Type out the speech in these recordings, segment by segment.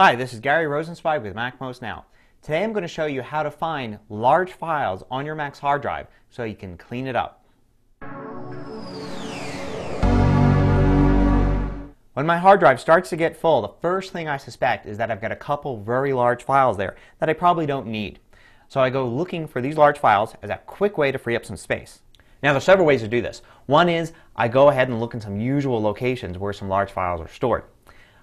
Hi, this is Gary Rosenzweig with MacMost Now. Today I'm going to show you how to find large files on your Mac's hard drive so you can clean it up. When my hard drive starts to get full, the first thing I suspect is that I've got a couple very large files there that I probably don't need. So I go looking for these large files as a quick way to free up some space. Now there's several ways to do this. One is I go ahead and look in some usual locations where some large files are stored.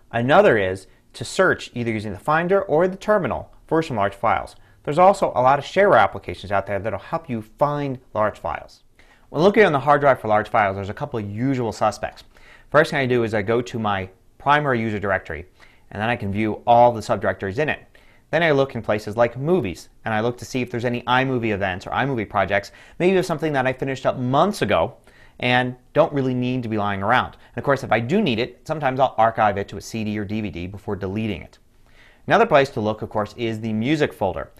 Another is to search either using the Finder or the terminal for some large files. There's also a lot of shareware applications out there that will help you find large files. When looking on the hard drive for large files, there's a couple of usual suspects. First thing I do is I go to my primary user directory, and then I can view all the subdirectories in it. Then I look in places like movies, and I look to see if there's any iMovie events or iMovie projects. Maybe there's something that I finished up months ago and don't really need to be lying around. And of course, if I do need it, sometimes I'll archive it to a CD or DVD before deleting it. Another place to look, of course, is the music folder.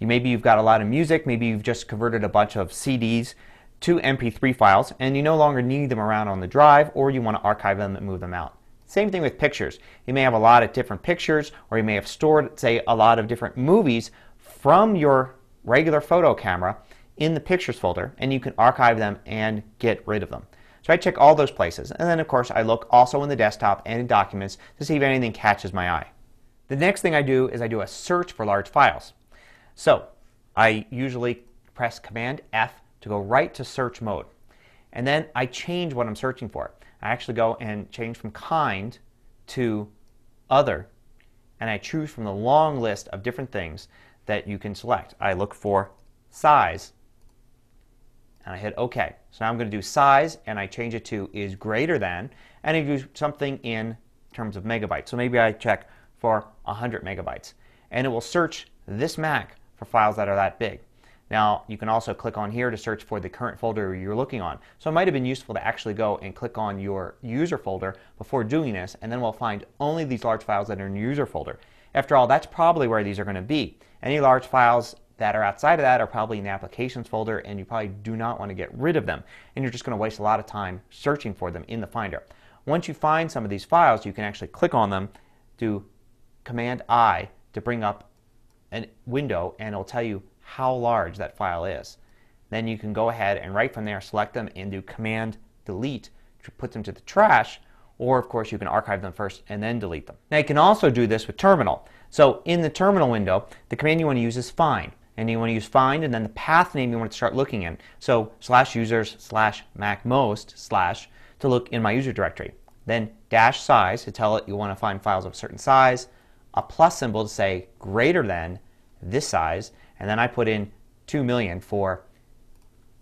Maybe you've got a lot of music, maybe you've just converted a bunch of CDs to MP3 files and you no longer need them around on the drive or you want to archive them and move them out. Same thing with pictures. You may have a lot of different pictures or you may have stored, say, a lot of different movies from your regular photo camera in the pictures folder and you can archive them and get rid of them. So I check all those places and then of course I look also in the desktop and in documents to see if anything catches my eye. The next thing I do is I do a search for large files. So I usually press Command F to go right to search mode. And then I change what I'm searching for. I actually go and change from kind to other and I choose from the long list of different things that you can select. I look for size and I hit OK. So now I'm going to do size and I change it to is greater than and I do something in terms of megabytes. So maybe I check for 100 megabytes and it will search this Mac for files that are that big. Now you can also click on here to search for the current folder you're looking on. So it might have been useful to actually go and click on your user folder before doing this and then we'll find only these large files that are in your user folder. After all, that's probably where these are going to be. Any large files that are outside of that are probably in the applications folder and you probably do not want to get rid of them and you're just going to waste a lot of time searching for them in the Finder. Once you find some of these files you can actually click on them, do Command I to bring up a window and it'll tell you how large that file is. Then you can go ahead and right from there select them and do Command Delete to put them to the trash or of course you can archive them first and then delete them. Now you can also do this with Terminal. So in the Terminal window the command you want to use is find and you want to use find and then the path name you want to start looking in. So slash users slash macmost slash to look in my user directory. Then dash size to tell it you want to find files of a certain size. A plus symbol to say greater than this size. And then I put in 2 million for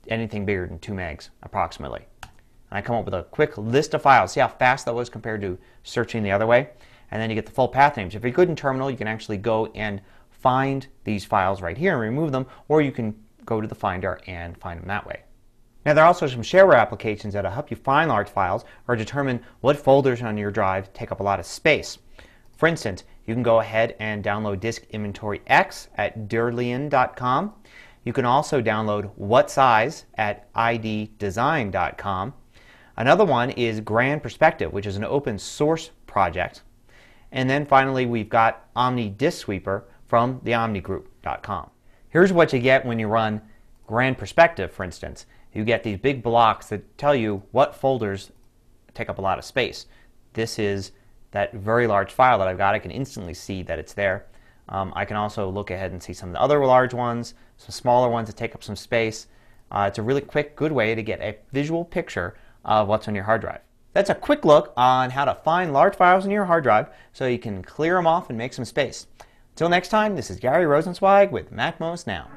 anything bigger than 2 megs approximately. And I come up with a quick list of files. See how fast that was compared to searching the other way? And then you get the full path names. If you're good in terminal, you can actually go and find these files right here and remove them, or you can go to the Finder and find them that way. Now there are also some shareware applications that will help you find large files or determine what folders on your drive take up a lot of space. For instance, you can go ahead and download Disk Inventory X at Derlien.com. You can also download What Size at iddesign.com. Another one is Grand Perspective, which is an open source project. And then finally, we've got Omni Disk Sweeper, from theomnigroup.com. Here's what you get when you run Grand Perspective, for instance. You get these big blocks that tell you what folders take up a lot of space. This is that very large file that I've got. I can instantly see that it's there. Um, I can also look ahead and see some of the other large ones, some smaller ones that take up some space. Uh, it's a really quick, good way to get a visual picture of what's on your hard drive. That's a quick look on how to find large files in your hard drive so you can clear them off and make some space. Till next time, this is Gary Rosenzweig with MacMost Now.